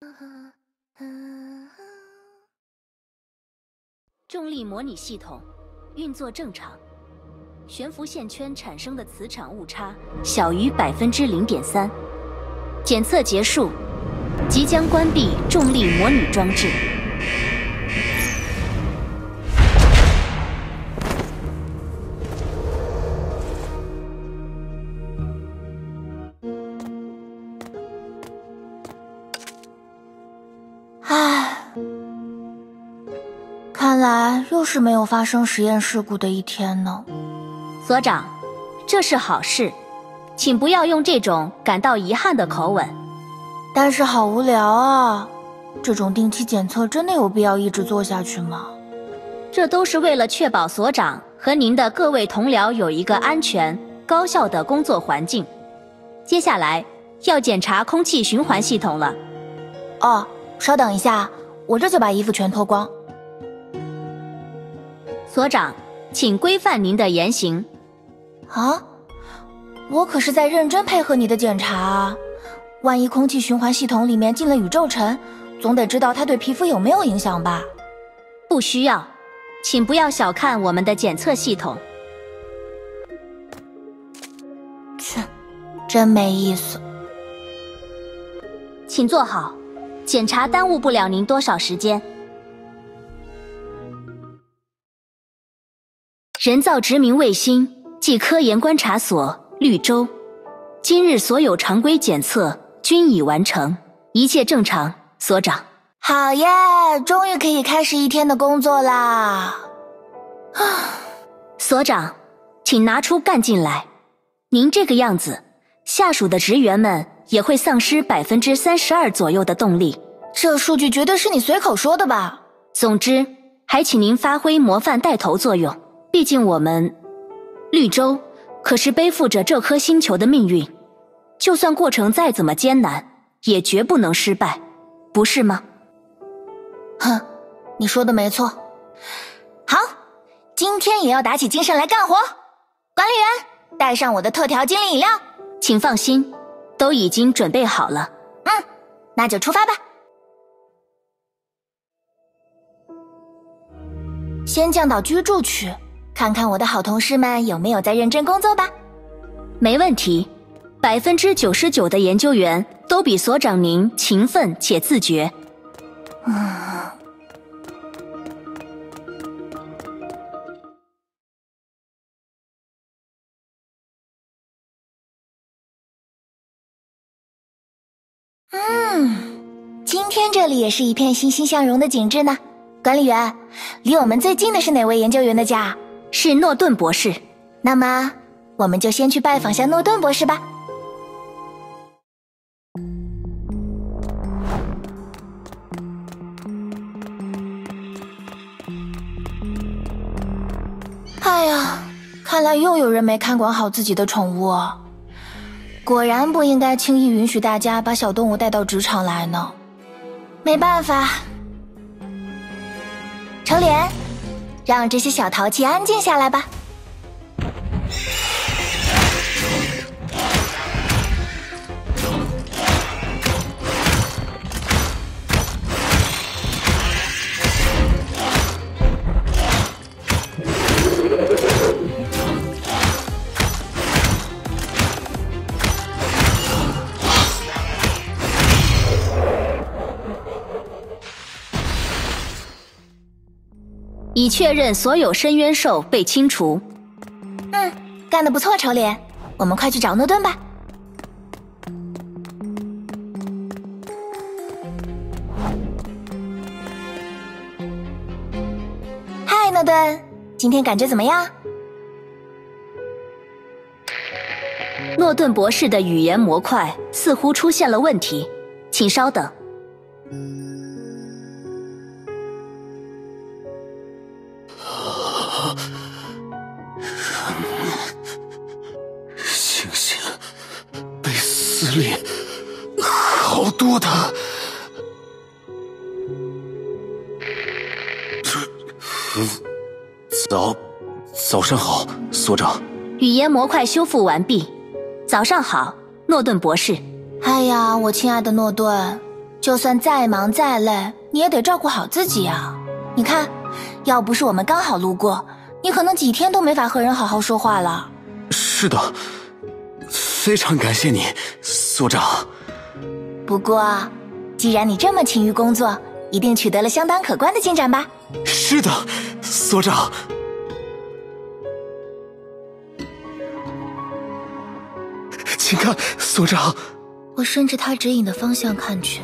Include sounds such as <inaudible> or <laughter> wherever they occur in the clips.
<laughs> 重力模拟系统运作正常，悬浮线圈产生的磁场误差小于百分之零点三。检测结束，即将关闭重力模拟装置。来又是没有发生实验事故的一天呢。所长，这是好事，请不要用这种感到遗憾的口吻。但是好无聊啊！这种定期检测真的有必要一直做下去吗？这都是为了确保所长和您的各位同僚有一个安全、高效的工作环境。接下来要检查空气循环系统了。哦，稍等一下，我这就把衣服全脱光。所长，请规范您的言行。啊，我可是在认真配合你的检查啊！万一空气循环系统里面进了宇宙尘，总得知道它对皮肤有没有影响吧？不需要，请不要小看我们的检测系统。切，真没意思。请坐好，检查耽误不了您多少时间。人造殖民卫星暨科研观察所绿洲，今日所有常规检测均已完成，一切正常。所长，好耶，终于可以开始一天的工作啦！啊，<sighs> 所长，请拿出干劲来。您这个样子，下属的职员们也会丧失百分之三十二左右的动力。这数据绝对是你随口说的吧？总之，还请您发挥模范带头作用。毕竟我们绿洲可是背负着这颗星球的命运，就算过程再怎么艰难，也绝不能失败，不是吗？哼，你说的没错。好，今天也要打起精神来干活。管理员，带上我的特调精灵饮料。请放心，都已经准备好了。嗯，那就出发吧。先降到居住区。看看我的好同事们有没有在认真工作吧。没问题，百分之九十九的研究员都比所长您勤奋且自觉。啊。嗯，今天这里也是一片欣欣向荣的景致呢。管理员，离我们最近的是哪位研究员的家？是诺顿博士，那么我们就先去拜访下诺顿博士吧。哎呀，看来又有人没看管好自己的宠物，啊果然不应该轻易允许大家把小动物带到职场来呢。没办法，成莲。让这些小淘气安静下来吧。已确认所有深渊兽被清除。嗯，干得不错，丑脸。我们快去找诺顿吧。嗨，诺顿，今天感觉怎么样？诺顿博士的语言模块似乎出现了问题，请稍等。里好多的，早早上好，所长。语言模块修复完毕。早上好，诺顿博士。哎呀，我亲爱的诺顿，就算再忙再累，你也得照顾好自己啊！你看，要不是我们刚好路过，你可能几天都没法和人好好说话了。是的，非常感谢你，所长。不过，既然你这么勤于工作，一定取得了相当可观的进展吧？是的，所长。请看，所长。我顺着他指引的方向看去，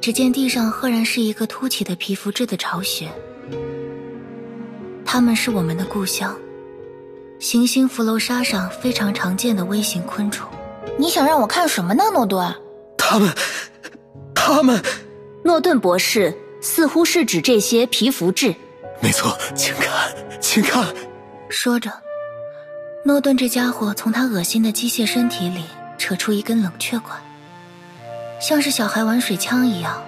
只见地上赫然是一个凸起的皮肤质的巢穴。它们是我们的故乡，行星福楼沙上非常常见的微型昆虫。你想让我看什么呢，诺顿？他们，他们。诺顿博士似乎是指这些皮肤质。没错，请看，请看。说着。诺顿这家伙从他恶心的机械身体里扯出一根冷却管，像是小孩玩水枪一样，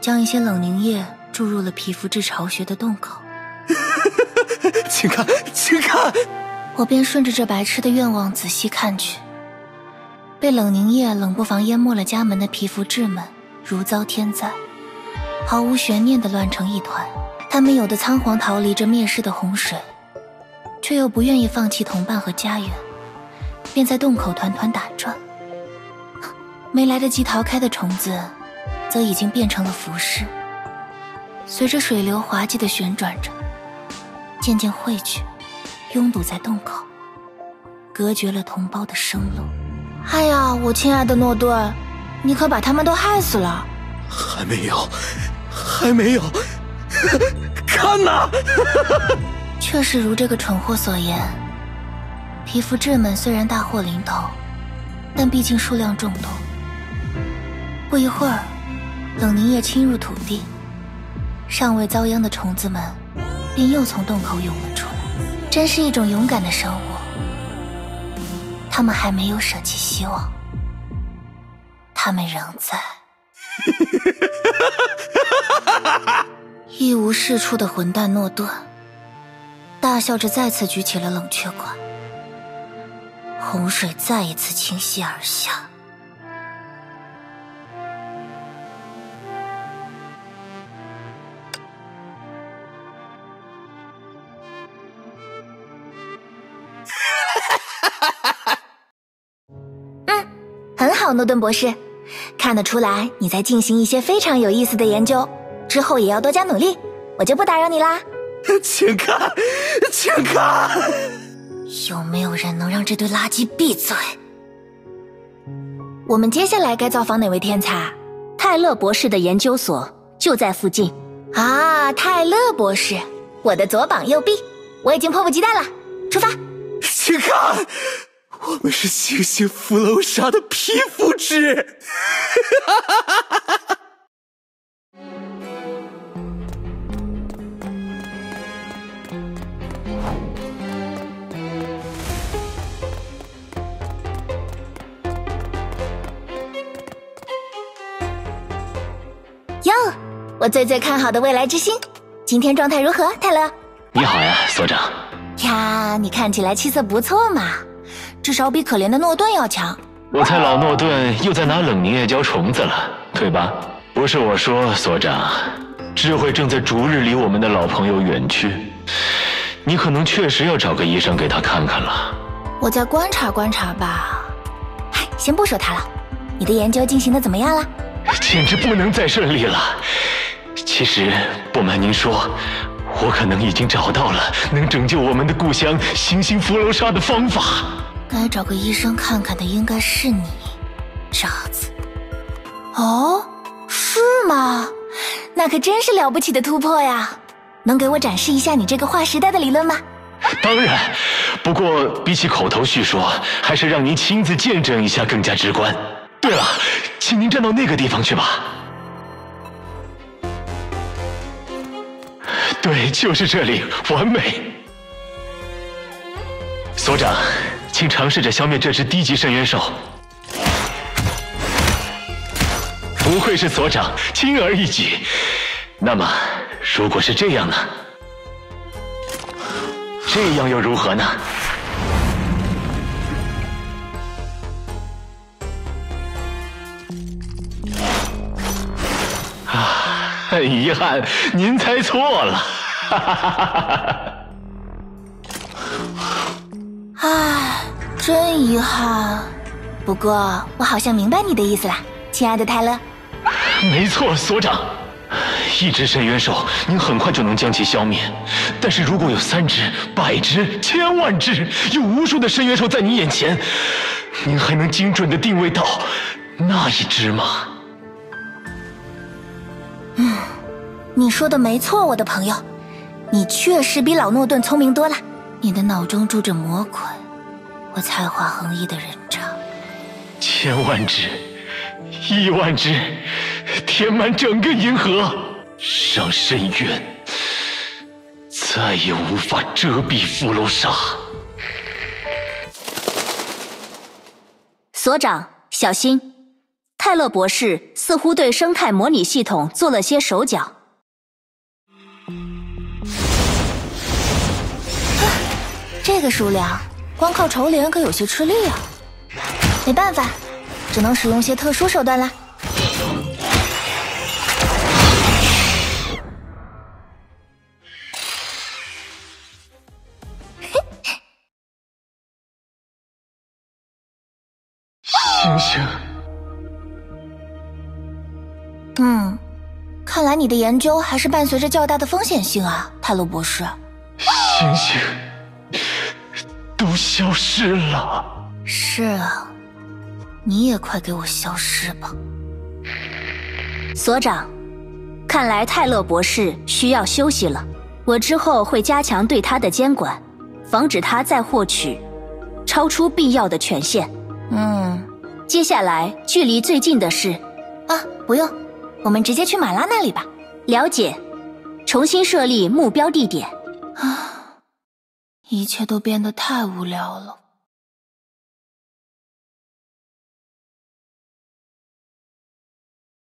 将一些冷凝液注入了皮肤质巢穴的洞口。请看，请看！我便顺着这白痴的愿望仔细看去。被冷凝液冷不防淹没了家门的皮肤质们，如遭天灾，毫无悬念的乱成一团。他们有的仓皇逃离这灭世的洪水。却又不愿意放弃同伴和家园，便在洞口团团打转。<laughs> 没来得及逃开的虫子，则已经变成了浮尸，随着水流滑稽的旋转着，渐渐汇聚，拥堵在洞口，隔绝了同胞的生路。哎呀，我亲爱的诺顿，你可把他们都害死了！还没有，还没有，<laughs> 看呐！<laughs> 确实如这个蠢货所言，皮肤质们虽然大祸临头，但毕竟数量众多。不一会儿，冷凝液侵入土地，尚未遭殃的虫子们便又从洞口涌了出来。真是一种勇敢的生物，他们还没有舍弃希望，他们仍在。一无是处的混蛋诺顿。大笑着，再次举起了冷却管，洪水再一次倾泻而下。好，诺顿博士，看得出来你在进行一些非常有意思的研究，之后也要多加努力。我就不打扰你啦。请看，请看，有没有人能让这堆垃圾闭嘴？我们接下来该造访哪位天才？泰勒博士的研究所就在附近。啊，泰勒博士，我的左膀右臂，我已经迫不及待了。出发！请看，我们是星星福楼莎的皮肤质。哟，我最最看好的未来之星，今天状态如何？泰勒，你好呀，所长。呀，你看起来气色不错嘛，至少比可怜的诺顿要强。我猜老诺顿又在拿冷凝液浇虫子了，对吧？不是我说，所长，智慧正在逐日离我们的老朋友远去，你可能确实要找个医生给他看看了。我再观察观察吧。嗨，先不说他了，你的研究进行的怎么样了？简直不能再顺利了。其实不瞒您说，我可能已经找到了能拯救我们的故乡行星弗罗沙的方法。该找个医生看看的应该是你，渣子。哦，是吗？那可真是了不起的突破呀！能给我展示一下你这个划时代的理论吗？当然，不过比起口头叙说，还是让您亲自见证一下更加直观。对了，请您站到那个地方去吧。对，就是这里，完美。所长，请尝试着消灭这只低级深渊兽。不愧是所长，轻而易举。那么，如果是这样呢？这样又如何呢？啊很遗憾，您猜错了。哈哈哈哈哈哈唉，真遗憾。不过我好像明白你的意思了，亲爱的泰勒。没错，所长。一只深渊兽，您很快就能将其消灭。但是如果有三只、百只、千万只，有无数的深渊兽在你眼前，您还能精准的定位到那一只吗？嗯，你说的没错，我的朋友，你确实比老诺顿聪明多了。你的脑中住着魔鬼，我才华横溢的人渣。千万只，亿万只，填满整个银河，让深渊再也无法遮蔽弗罗莎。所长，小心！泰勒博士似乎对生态模拟系统做了些手脚。这个数量，光靠筹连可有些吃力啊。没办法，只能使用些特殊手段啦。星星，嗯，看来你的研究还是伴随着较大的风险性啊，泰勒博士。星星都消失了。是啊，你也快给我消失吧。所长，看来泰勒博士需要休息了。我之后会加强对他的监管，防止他再获取超出必要的权限。嗯，接下来距离最近的是，啊，不用，我们直接去马拉那里吧。了解，重新设立目标地点。啊，一切都变得太无聊了。